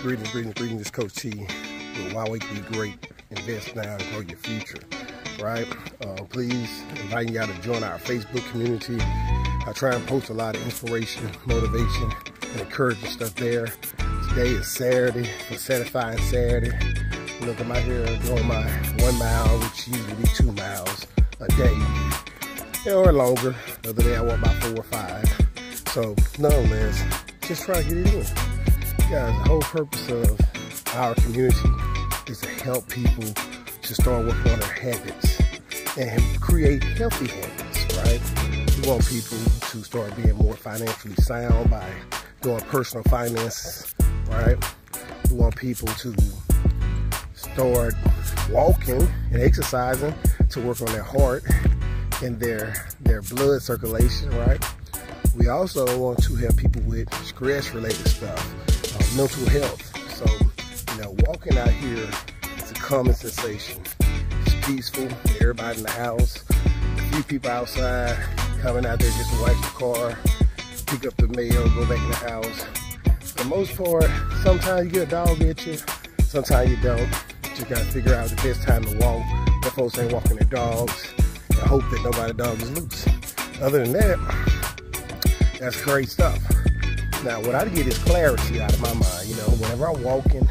Greetings, greetings, greetings. This Coach T with Why Be Great. Invest now and grow your future. Right? Uh, please invite you all to join our Facebook community. I try and post a lot of inspiration, motivation, and encouraging stuff there. Today is Saturday, for Satisfying Saturday. Look, I'm out here doing my one mile, which usually be two miles a day, or longer. The other day I walked about four or five. So, nonetheless, just try to get it in guys, the whole purpose of our community is to help people to start working on their habits and create healthy habits, right? We want people to start being more financially sound by doing personal finance, right? We want people to start walking and exercising to work on their heart and their their blood circulation, right? We also want to help people with stress related stuff mental health. So, you know, walking out here is a common sensation. It's peaceful. Everybody in the house. A few people outside coming out there just to wipe the car, pick up the mail, go back in the house. For the most part, sometimes you get a dog at you, sometimes you don't. You just gotta figure out the best time to walk. The folks ain't walking their dogs and hope that nobody dog is loose. Other than that, that's great stuff. Now, what I get is clarity out of my mind. You know, whenever I'm walking,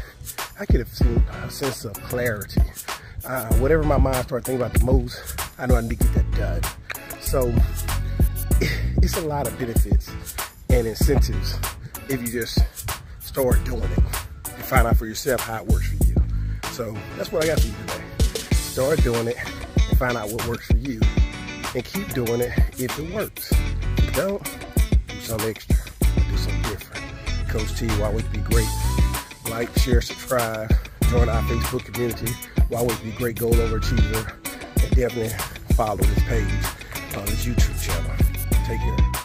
I get a sense of clarity. Uh, whatever my mind starts thinking about the most, I know I need to get that done. So, it's a lot of benefits and incentives if you just start doing it and find out for yourself how it works for you. So, that's what I got for you today. Start doing it and find out what works for you. And keep doing it if it works. If you don't, do something extra. Coach T, why would be great? Like, share, subscribe, join our Facebook community. Why would be great goal overachiever? And definitely follow this page on this YouTube channel. Take care.